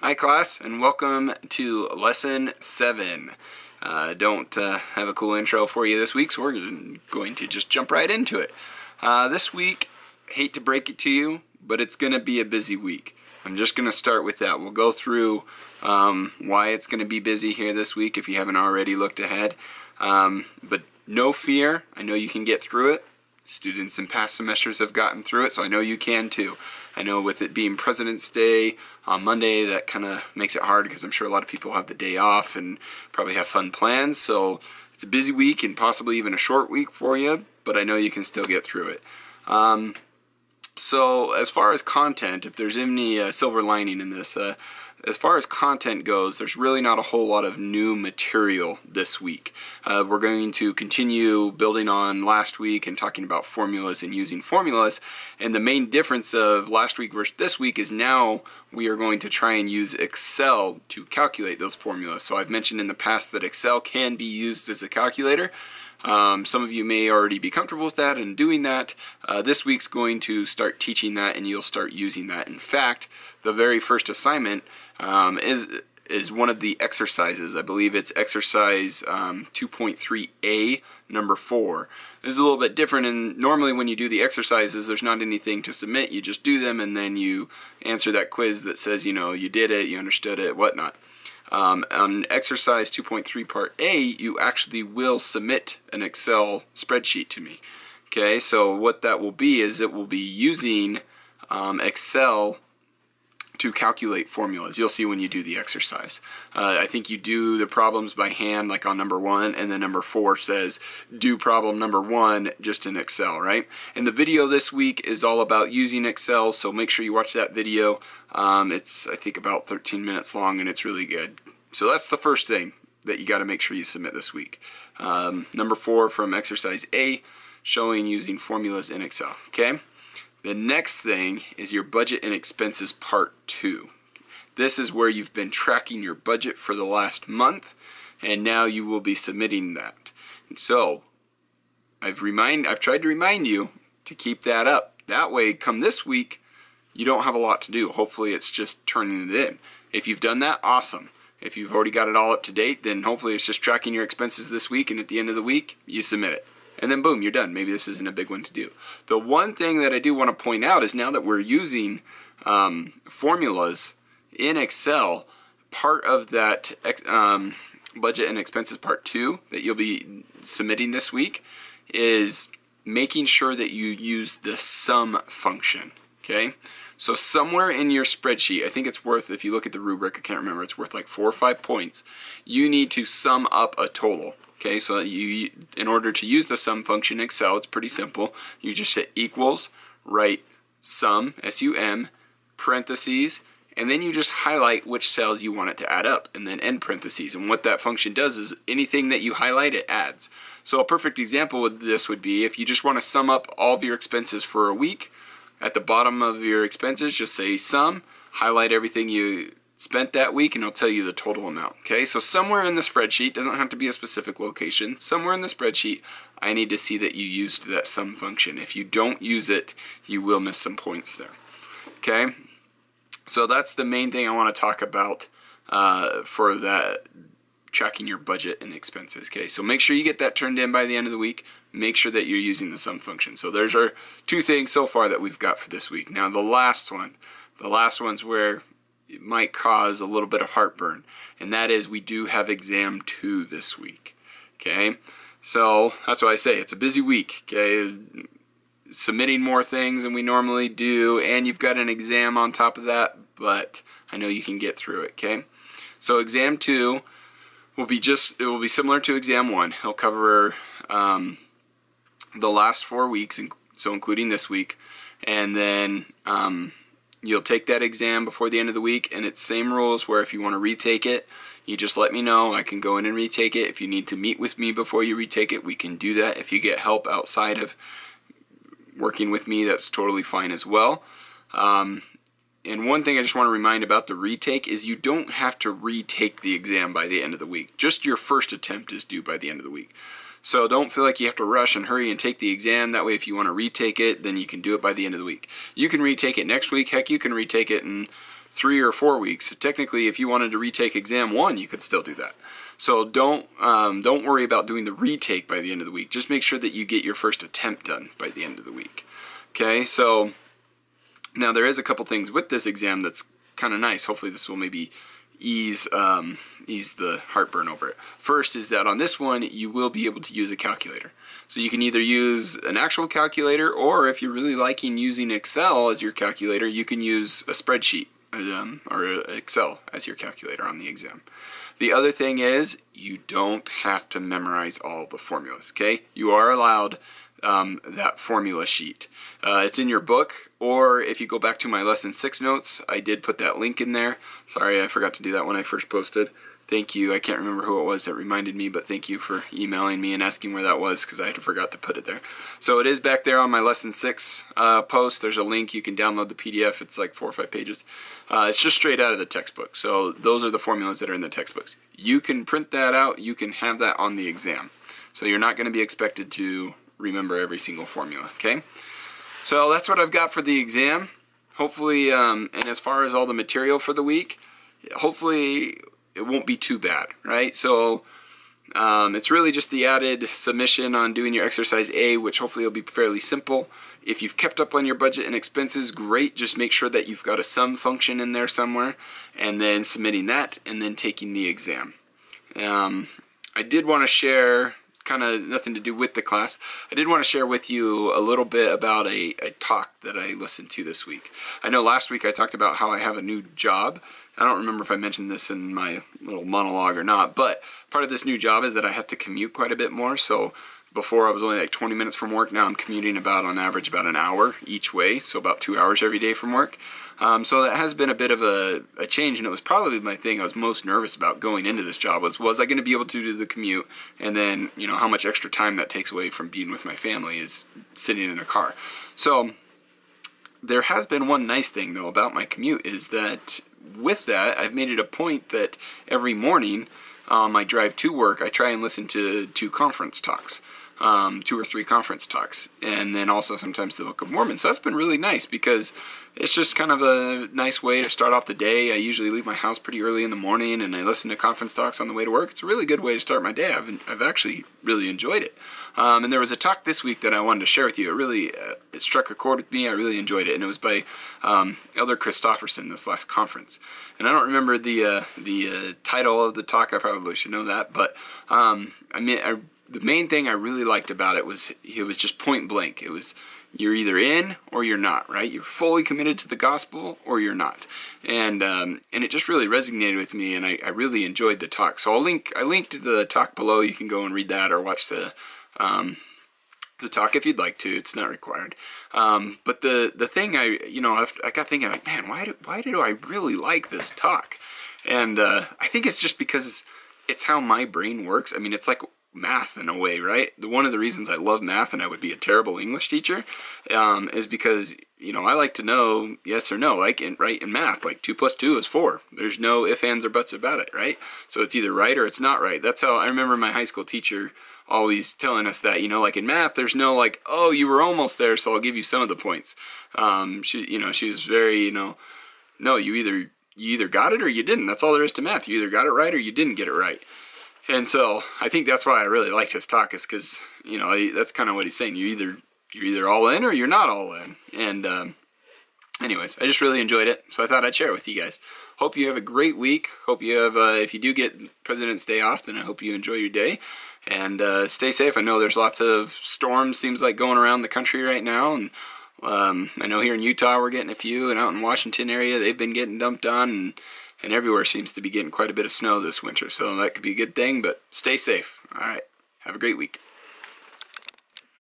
Hi class and welcome to lesson 7. Uh, don't uh, have a cool intro for you this week so we're going to just jump right into it. Uh, this week, hate to break it to you, but it's going to be a busy week. I'm just going to start with that. We'll go through um, why it's going to be busy here this week if you haven't already looked ahead. Um, but no fear, I know you can get through it. Students in past semesters have gotten through it, so I know you can too. I know with it being President's Day on Monday, that kind of makes it hard because I'm sure a lot of people have the day off and probably have fun plans. So it's a busy week and possibly even a short week for you, but I know you can still get through it. Um, so as far as content, if there's any uh, silver lining in this, uh, as far as content goes, there's really not a whole lot of new material this week. Uh, we're going to continue building on last week and talking about formulas and using formulas. And the main difference of last week versus this week is now we are going to try and use Excel to calculate those formulas. So I've mentioned in the past that Excel can be used as a calculator. Um, some of you may already be comfortable with that and doing that. Uh, this week's going to start teaching that and you'll start using that. In fact, the very first assignment um, is is one of the exercises. I believe it's exercise um, 2.3a, number four. This is a little bit different, and normally when you do the exercises, there's not anything to submit. You just do them, and then you answer that quiz that says, you know, you did it, you understood it, whatnot. Um, on exercise 2.3 part A, you actually will submit an Excel spreadsheet to me. Okay, so what that will be is it will be using um, Excel to calculate formulas. You'll see when you do the exercise. Uh, I think you do the problems by hand, like on number one, and then number four says do problem number one just in Excel, right? And the video this week is all about using Excel, so make sure you watch that video. Um, it's, I think, about 13 minutes long, and it's really good. So that's the first thing that you got to make sure you submit this week. Um, number four from exercise A, showing using formulas in Excel, okay? The next thing is your budget and expenses part two. This is where you've been tracking your budget for the last month and now you will be submitting that. So I've remind I've tried to remind you to keep that up. That way come this week you don't have a lot to do. Hopefully it's just turning it in. If you've done that, awesome. If you've already got it all up to date, then hopefully it's just tracking your expenses this week and at the end of the week you submit it and then boom, you're done. Maybe this isn't a big one to do. The one thing that I do want to point out is now that we're using um, formulas in Excel, part of that um, budget and expenses part two that you'll be submitting this week is making sure that you use the sum function. Okay, so somewhere in your spreadsheet, I think it's worth, if you look at the rubric, I can't remember, it's worth like four or five points. You need to sum up a total. Okay, so you, in order to use the sum function in Excel, it's pretty simple. You just hit equals, write sum, S-U-M, parentheses, and then you just highlight which cells you want it to add up, and then end parentheses. And what that function does is anything that you highlight, it adds. So a perfect example of this would be if you just want to sum up all of your expenses for a week, at the bottom of your expenses, just say sum, highlight everything you spent that week and it'll tell you the total amount. Okay, so somewhere in the spreadsheet, doesn't have to be a specific location, somewhere in the spreadsheet, I need to see that you used that sum function. If you don't use it, you will miss some points there. Okay, so that's the main thing I want to talk about uh, for that tracking your budget and expenses. Okay, so make sure you get that turned in by the end of the week. Make sure that you're using the sum function. So there's our two things so far that we've got for this week. Now the last one, the last one's where it might cause a little bit of heartburn, and that is we do have exam two this week. Okay, so that's why I say it's a busy week. Okay, submitting more things than we normally do, and you've got an exam on top of that, but I know you can get through it. Okay, so exam two will be just it will be similar to exam one. It'll cover um, the last four weeks, so including this week, and then um, You'll take that exam before the end of the week, and it's same rules where if you want to retake it, you just let me know. I can go in and retake it. If you need to meet with me before you retake it, we can do that. If you get help outside of working with me, that's totally fine as well. Um, and one thing I just want to remind about the retake is you don't have to retake the exam by the end of the week. Just your first attempt is due by the end of the week. So don't feel like you have to rush and hurry and take the exam. That way, if you want to retake it, then you can do it by the end of the week. You can retake it next week. Heck, you can retake it in three or four weeks. Technically, if you wanted to retake exam one, you could still do that. So don't um, don't worry about doing the retake by the end of the week. Just make sure that you get your first attempt done by the end of the week. Okay, so now there is a couple things with this exam that's kind of nice. Hopefully, this will maybe ease um, ease the heartburn over it. First is that on this one you will be able to use a calculator. So you can either use an actual calculator or if you're really liking using Excel as your calculator, you can use a spreadsheet um, or Excel as your calculator on the exam. The other thing is you don't have to memorize all the formulas, okay? You are allowed um, that formula sheet. Uh, it's in your book, or if you go back to my lesson six notes, I did put that link in there. Sorry, I forgot to do that when I first posted. Thank you. I can't remember who it was that reminded me, but thank you for emailing me and asking where that was because I had forgot to put it there. So it is back there on my lesson six uh, post. There's a link. You can download the PDF. It's like four or five pages. Uh, it's just straight out of the textbook. So those are the formulas that are in the textbooks. You can print that out. You can have that on the exam. So you're not going to be expected to remember every single formula, okay? So that's what I've got for the exam. Hopefully, um, and as far as all the material for the week, hopefully it won't be too bad, right? So um, it's really just the added submission on doing your exercise A, which hopefully will be fairly simple. If you've kept up on your budget and expenses, great. Just make sure that you've got a sum function in there somewhere, and then submitting that, and then taking the exam. Um, I did want to share kind of nothing to do with the class. I did want to share with you a little bit about a, a talk that I listened to this week. I know last week I talked about how I have a new job. I don't remember if I mentioned this in my little monologue or not, but part of this new job is that I have to commute quite a bit more. So before I was only like 20 minutes from work. Now I'm commuting about on average about an hour each way, so about two hours every day from work. Um, so that has been a bit of a, a, change, and it was probably my thing I was most nervous about going into this job was was I going to be able to do the commute, and then you know how much extra time that takes away from being with my family is sitting in a car. So there has been one nice thing though about my commute is that with that I've made it a point that every morning um, I drive to work I try and listen to to conference talks um, two or three conference talks, and then also sometimes the Book of Mormon. So that's been really nice because it's just kind of a nice way to start off the day. I usually leave my house pretty early in the morning, and I listen to conference talks on the way to work. It's a really good way to start my day. I've I've actually really enjoyed it. Um, and there was a talk this week that I wanted to share with you. It really uh, it struck a chord with me. I really enjoyed it, and it was by um, Elder Christofferson this last conference. And I don't remember the uh, the uh, title of the talk. I probably should know that, but um, I mean I the main thing I really liked about it was it was just point blank. It was you're either in or you're not, right? You're fully committed to the gospel or you're not, and um, and it just really resonated with me, and I, I really enjoyed the talk. So I'll link I linked the talk below. You can go and read that or watch the um, the talk if you'd like to. It's not required. Um, but the the thing I you know i got thinking like man why do, why do I really like this talk? And uh, I think it's just because it's how my brain works. I mean, it's like math in a way, right? One of the reasons I love math and I would be a terrible English teacher um, is because you know I like to know yes or no, like in right in math, like two plus two is four. There's no ifs, ands, or buts about it, right? So it's either right or it's not right. That's how I remember my high school teacher always telling us that you know like in math there's no like oh you were almost there so i'll give you some of the points um she you know she was very you know no you either you either got it or you didn't that's all there is to math you either got it right or you didn't get it right and so I think that's why I really liked his talk is because you know that's kind of what he's saying. You either you're either all in or you're not all in. And um, anyways, I just really enjoyed it, so I thought I'd share it with you guys. Hope you have a great week. Hope you have uh, if you do get President's Day off, then I hope you enjoy your day and uh, stay safe. I know there's lots of storms seems like going around the country right now, and um, I know here in Utah we're getting a few, and out in Washington area they've been getting dumped on and and everywhere seems to be getting quite a bit of snow this winter, so that could be a good thing, but stay safe. All right. Have a great week.